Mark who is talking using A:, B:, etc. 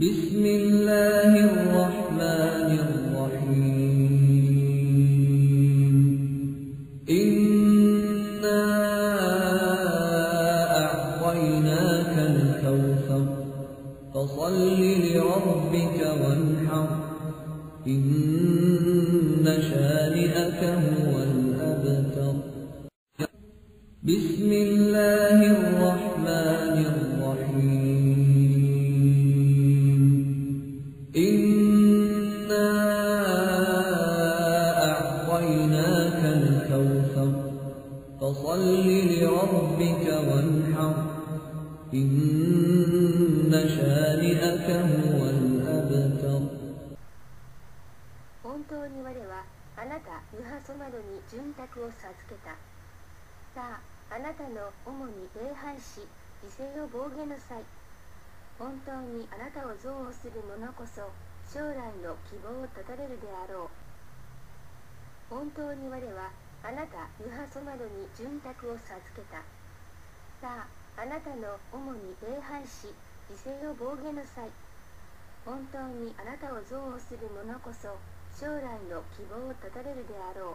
A: بسم الله الرحمن الرحيم. إنا أعطيناك الكوثر فصل لربك وانحر. إن شانئك هو الأبتر. بسم الله الرحمن الرحيم. الكوثر فصل لربك وانحر إن شانئك هو الأبتر
B: 本当に我はあなたユハソマドに潤沢を授けたさああなたの主に礼拝し犠牲を防御なさい本当にあなたを憎悪する者こそ将来の希望を絶たれるであろう本当に我は あなたユハソなどに潤沢を授けた。さああなたの主に礼拝し犠牲を防御なさい。本当にあなたを憎悪する者こそ将来の希望を絶たれるであろう。